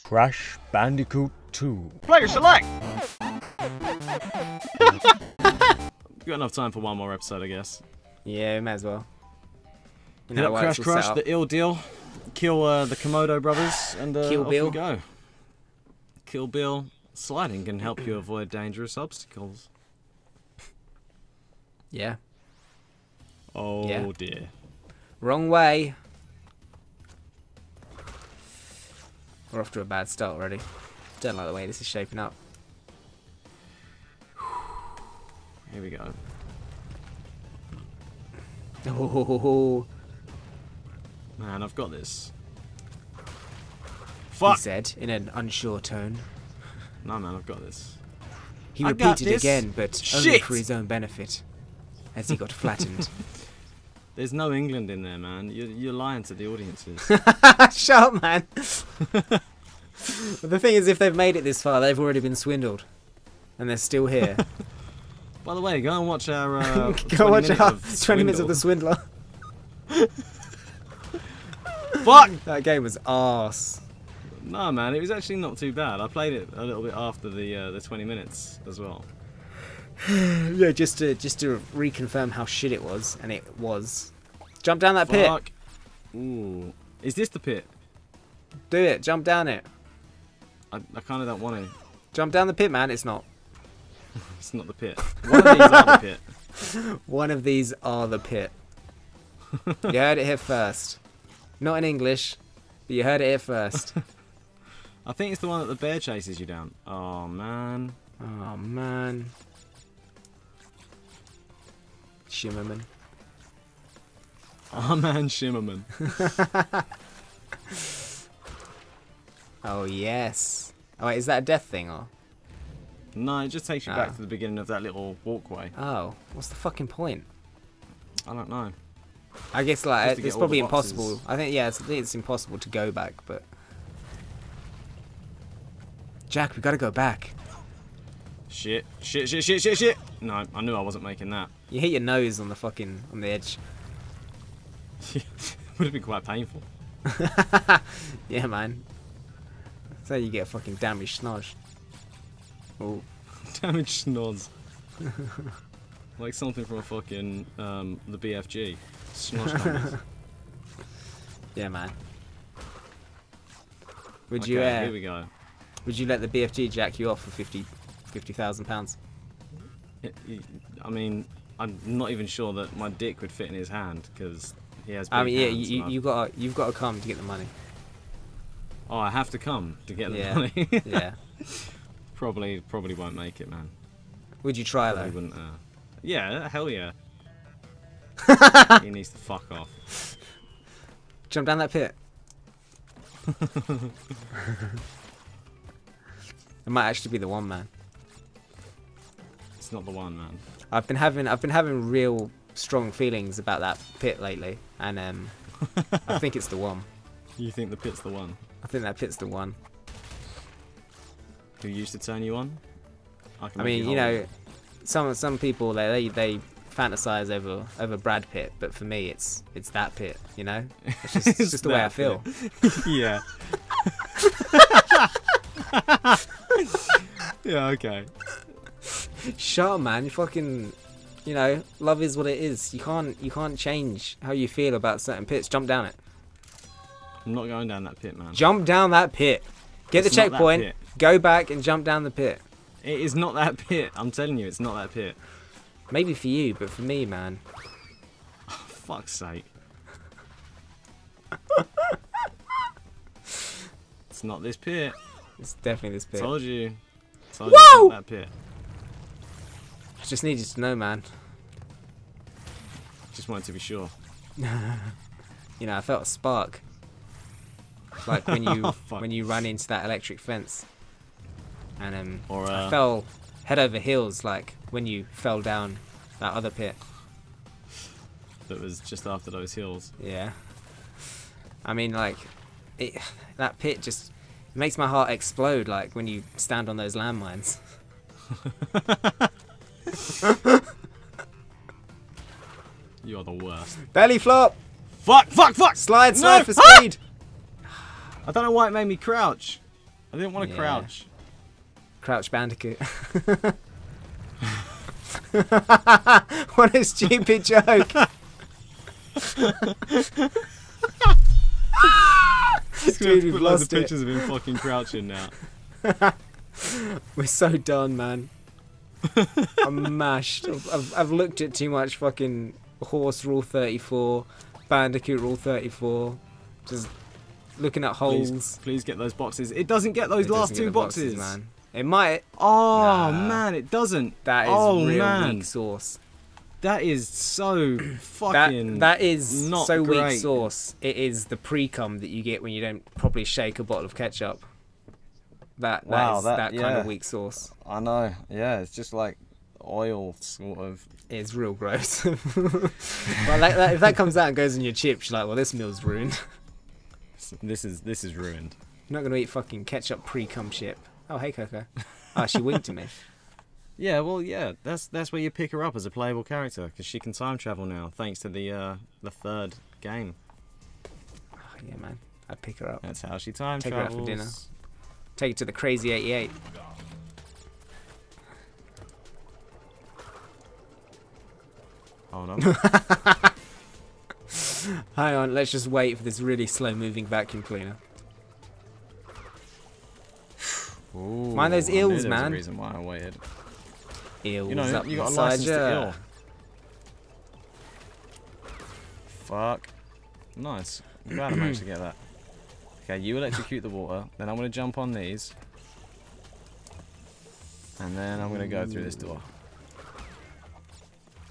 is Crash Bandicoot 2. player select. Got enough time for one more episode, I guess. Yeah, we may as well. You Hit up Crash it's all set Crush, up. the Eel Deal, kill uh, the Komodo brothers, and uh, Kill off Bill. we go. Kill Bill. Sliding can help you avoid dangerous obstacles. Yeah. Oh Yeah. dear. Wrong way. We're off to a bad start already. Don't like the way this is shaping up. Here we go. Oh, Man, I've got this. he said in an unsure tone. No, man, I've got this. He I repeated again, but only for his own benefit, as he got flattened. There's no England in there, man. You're, you're lying to the audiences. Shut up, man. but the thing is, if they've made it this far, they've already been swindled, and they're still here. By the way, go and watch our. Uh, 20 Go watch minute out. of 20 minutes of the Swindler. Fuck! That game was arse. No, man, it was actually not too bad. I played it a little bit after the uh, the 20 minutes as well. Yeah, just to just to reconfirm how shit it was, and it was. Jump down that pit. Ooh. Is this the pit? Do it. Jump down it. I, I kind of don't want to. Jump down the pit, man. It's not. It's not the pit. One of these are the pit. One of these are the pit. you heard it here first. Not in English, but you heard it here first. I think it's the one that the bear chases you down. Oh, man. Oh man. Shimmerman. Oh, man, Shimmerman. Oh yes. Oh wait, is that a death thing or? No, it just takes you Ah. back to the beginning of that little walkway. Oh, what's the fucking point? I don't know. I guess like it's probably impossible. I think yeah, it's, I think it's impossible to go back, but. Jack, we gotta go back. Shit, shit, shit, shit, shit, shit. No, I knew I wasn't making that. You hit your nose on the fucking on the edge. Would have been quite painful. yeah, man. So you get fucking damaged snosh. Oh, Damaged snods. like something from a fucking um, the BFG. Snosh yeah, man. Would you uh, here we go. would you let the BFG jack you off for fifty fifty thousand pounds? It- it- I mean, I'm not even sure that my dick would fit in his hand because he has. Big I mean, yeah, you, you got you've got to come to get the money. Oh, I have to come to get the Yeah. money. Yeah. probably, probably won't make it, man. Would you try Probably though? wouldn't. Uh... Yeah, hell yeah. he needs to fuck off. Jump down that pit. it might actually be the one, man. It's not the one, man. I've been having I've been having real strong feelings about that pit lately, and um, I think it's the one. You think the pit's the one think that pit's the one. who used to turn you on? can I mean, you hold know, some some people they they, they fantasize over over Brad Pitt, but for me, it's it's that pit. You know, it's just, It's just the way I feel. yeah. yeah. Okay. Shut up, man. You fucking, you know, love is what it is. You can't you can't change how you feel about certain pits. Jump down it. I'm not going down that pit, man. Jump down that pit. Get It's the checkpoint. Go back and jump down the pit. It is not that pit. I'm telling you, it's not that pit. Maybe for you, but for me, man. For fuck's sake. it's not this pit. It's definitely this pit. Told you. Told you it's Whoa! not that pit. I just need you to know, man. Just wanted to be sure. You know, I felt a spark. Like when you Oh, when you ran into that electric fence. And um, Or I uh, fell head over heels like when you fell down that other pit. that was just after those hills. Yeah. I mean, like, it, that pit just makes my heart explode. Like when you stand on those landmines. You are the worst. Belly flop. Fuck! Fuck! Fuck! Slide No! slide for Ah! I don't know why it made me crouch. I didn't want to Yeah. crouch. Crouch Bandicoot. what a stupid joke. Just gonna Dude, have to we've put loads of pictures of him fucking crouching now. We're so done, man. I'm mashed. I've, I've, I've looked at too much fucking horse rule 34, Bandicoot rule 34. Just looking at holes. Please, please get those boxes. It doesn't get those It last two the boxes. man. It might. Oh Nah. man, it doesn't. That is oh real man, weak sauce. that is so That fucking. that is not so weak great. sauce. It is the pre cum that you get when you don't properly shake a bottle of ketchup. That that Wow, is that- that, kind yeah. of weak sauce. I know. Yeah, it's just like oil, sort of. It's real gross. but like that, if that comes out and goes in your chips, you're like, well, this meal's ruined. This is this is ruined. You're not gonna eat fucking ketchup pre cum chip. Oh hey Coco. Oh, she winked at me. Yeah, well, yeah, that's that's where you pick her up as a playable character because she can time travel now, thanks to the uh, the third game. Oh, yeah, man. I'd pick her up. That's how she time Take her out for dinner. Take it to the crazy 88. Hold on. Hang on, let's just wait for this really slow moving vacuum cleaner. Ooh, Mind those eels, there was a man. reason why I waited. Eels You know, up you got a license to ya. ill. Fuck. Nice. I'm glad I managed to get that. Okay, you electrocute the water. Then I'm gonna jump on these. And then I'm gonna go through this door.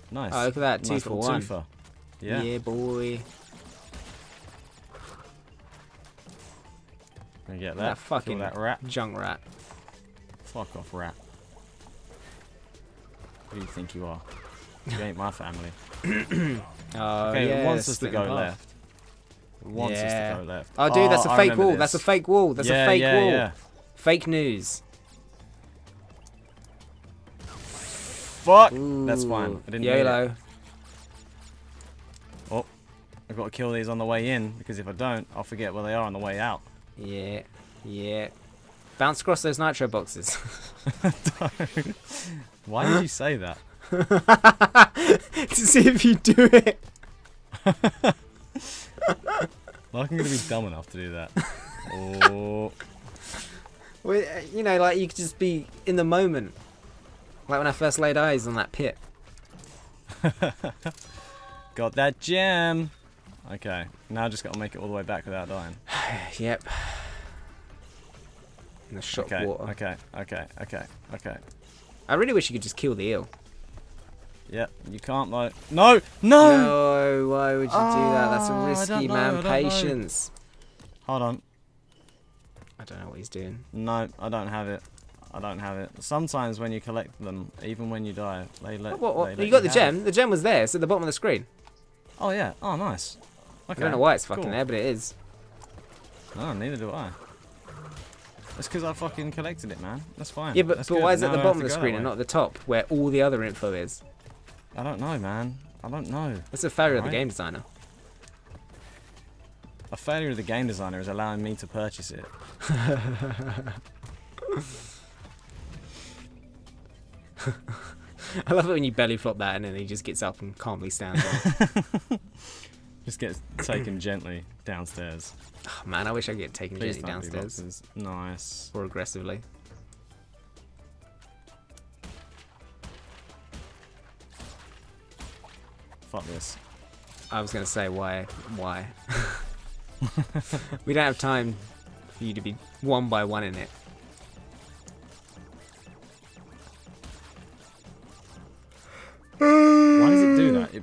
Nice. Oh, look at that, two nice for one. twofer. Yeah. Yeah, boy. Gonna get That that. fucking Kill that rat. junk rat. Fuck off, rat. Who do you think you are? You ain't my family. Oh, Okay, yeah, it wants us to go left. It wants us to go left. Oh, dude, that's a oh, I fake wall. this. That's a fake wall. That's yeah, a fake yeah, wall. Yeah. Fake news. Fuck. That's fine. Ooh, I didn't. YOLO. Oh, I've got to kill these on the way in because if I don't, I'll forget where they are on the way out. Yeah, yeah. Bounce across those nitro boxes. Why did you say that? to see if you do it. Like I'm gonna be dumb enough to do that. Oh, Well, uh, you know, like you could just be in the moment. Like when I first laid eyes on that pit. got that gem. Okay, now I just got to make it all the way back without dying. yep. In the shot Okay, water. okay, okay, okay, okay. I really wish you could just kill the eel. Yep, you can't like. No, no. No, why would you do that? That's a Oh, I risky don't know, man. don't know. Patience. Hold on. I don't know what he's doing. No, I don't have it. I don't have it. Sometimes when you collect them, even when you die, they let. What, what, they You let got the have it. gem. The gem was there. It's at the bottom of the screen. Oh yeah. Oh nice. Okay. I don't know why it's fucking cool. there, but it is. No, neither do I. That's because I fucking collected it, man. That's fine. Yeah, but, That's but good. why is it at the bottom of the screen and not the top, where all the other info is? I don't know, man. I don't know. That's a failure of the game designer. A failure of the game designer is allowing me to purchase it. I love it when you belly flop that and then he just gets up and calmly stands up. Just gets taken gently downstairs. oh, man, I wish I could get taken Please gently downstairs. Nice. or aggressively. Fuck this. I was gonna say why, why? we don't have time for you to be one by one in it.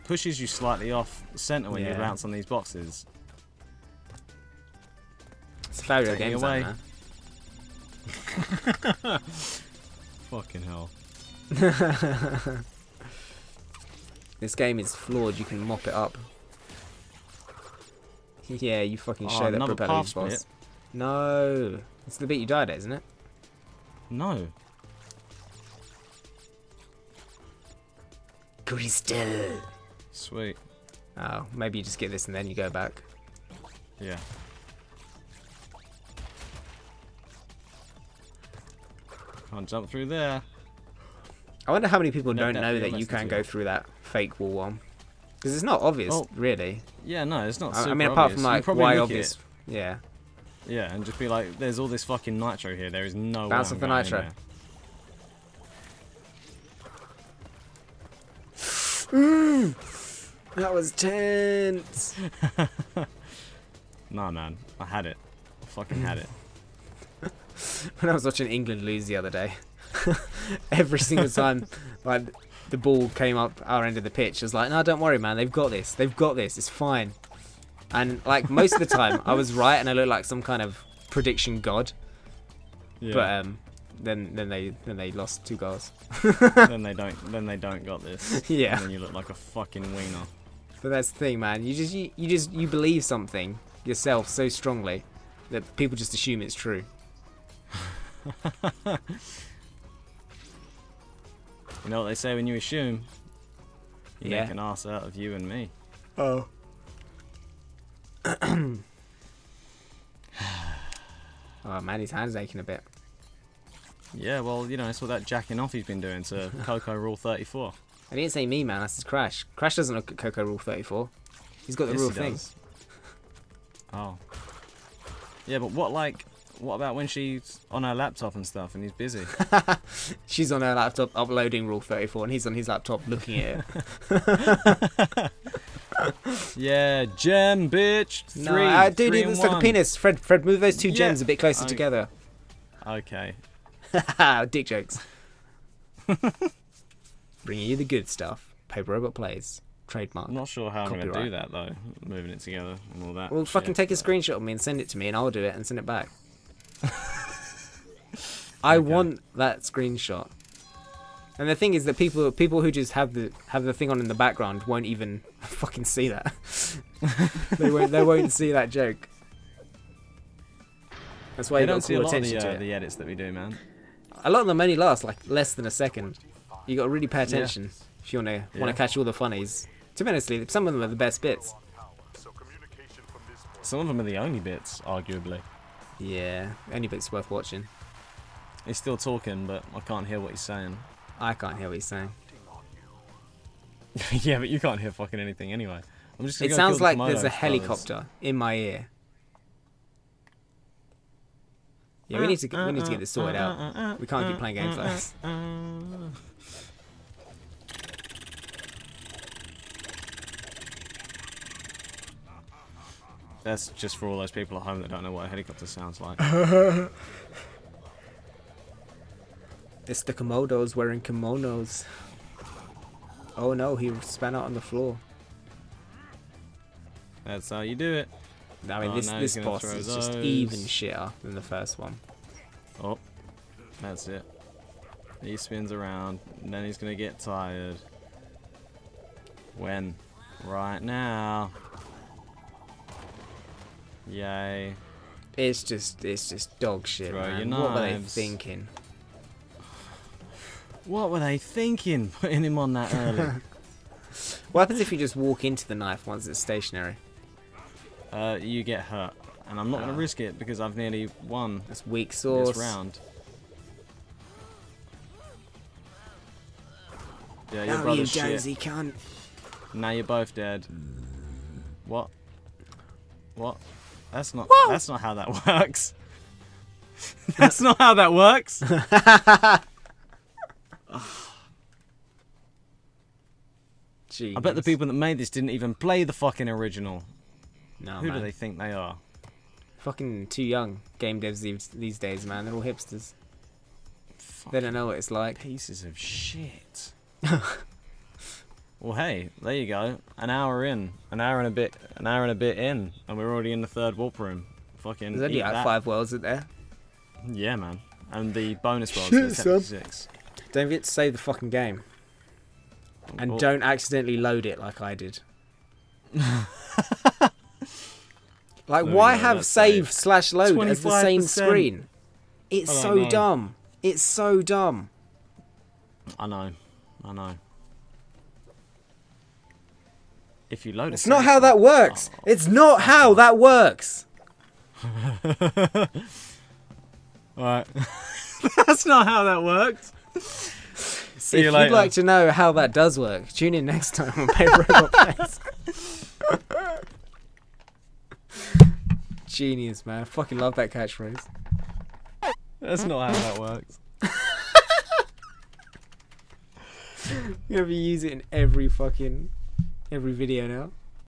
Pushes you slightly off center when you bounce on these boxes. It's a failure of the Take game away. Fucking hell. This game is flawed. You can mop it up. Yeah, you fucking Oh, show that propeller, boss. split. No, it's the bit you died at, isn't it? No. Crystal. Sweet. Oh, maybe you just get this and then you go back. Yeah. Can't jump through there. I wonder how many people No, don't know that you can go through that fake wall one. Because it's not obvious, Oh. really. Yeah, no, it's not. I, I mean, apart obvious. from like why obvious. it, Yeah. Yeah, and just be like, "There's all this fucking nitro here. There is no Bounce way off the nitro. there." Mm. That was tense. Nah, man, I had it. I fucking had it. when I was watching England lose the other day, every single time like the ball came up our end of the pitch, I was like, "No, don't worry, man. They've got this. They've got this. It's fine." And like most of the time, I was right, and I looked like some kind of prediction god. Yeah. But um, then then they then they lost two goals. then they don't. Then they don't got this. Yeah. And then you look like a fucking wiener. But that's the thing, man. You just you, you just you believe something yourself so strongly that people just assume it's true. You know what they say when you assume? You Yeah. make an ass out of you and me. Oh. oh man, his hand's aching a bit. Yeah, well, you know, it's all that jacking off he's been doing to Coco Rule 34. I didn't say me, man. That's his Crash. Crash doesn't look at Coco Rule 34. He's got the Yes, real thing. does. Oh. Yeah, but what, like, what about when she's on her laptop and stuff and he's busy? She's on her laptop uploading Rule 34, and he's on his laptop looking at it. yeah, gem, bitch. Three. no, uh, dude, three looks like a penis. Fred, Fred, move those two Yeah. gems a bit closer I- together. Okay. Dick jokes. Bringing you the good stuff. Paper Robot Plays. Trademark. I'm not sure how I'm going to do that, though. Moving it together and all that. Well, fucking shit, take a screenshot of me and send it to me, and I'll do it and send it back. I Okay. want that screenshot. And the thing is that people people who just have the have the thing on in the background won't even fucking see that. they won't they won't see that joke. That's why They you don't see a lot of attention the, to uh, the edits that we do, man. A lot of them only last like less than a second. You got to really pay Yeah. attention if you want to wanna catch all the funnies. To be honest, some of them are the best bits. Some of them are the only bits, arguably. Yeah, only bits worth watching. He's still talking, but I can't hear what he's saying. I can't hear what he's saying. yeah, but you can't hear fucking anything anyway. I'm just gonna It go sounds kill the like there's a helicopter in my ear. Yeah, we uh, need to we uh, need to get uh, this sorted out. We can't keep playing games like this. That's just for all those people at home that don't know what a helicopter sounds like. It's the Komodos wearing kimonos. Oh no, he span out on the floor. That's how you do it. I mean, Oh, this this boss is just even shitter than the first one. Oh, that's it. He spins around, and then he's gonna get tired. When? Right now. Yay. It's just it's just dog shit, Throw man. What were they thinking? What were they thinking, putting him on that early? What happens if you just walk into the knife once it's stationary? uh, you get hurt. And I'm not going Ah. to risk it because I've nearly won That's weak sauce. this round. Yeah, your Oh, you shit. dozy cunt. Now you're both dead. What? What? That's not. Whoa. That's not how that works. that's not how that works. I bet the people that made this didn't even play the fucking original. No, Who man. do they think they are? Fucking too young game devs these, these days, man. They're all hipsters. They don't know what it's like. Pieces of shit. well, hey, there you go. An hour in, an hour and a bit, an hour and a bit in, and we're already in the third warp room. Fucking. There's only eat like that. five worlds in there. Yeah, man. And the bonus world Shit, is son. six. Don't forget to save the fucking game. And Oh, don't accidentally load it like I did. like, There why go, have that's save slash load as the same screen? It's I so dumb. It's so dumb. I know. I know. If you load It's not how that works. Oh, it's not how that works. Alright. That's not how that works. See if you you'd like to know how that does work, tune in next time on Paper Robot Plays. Genius, man. I fucking love that catchphrase. That's not how that works. You're gonna be using it in every fucking every video now.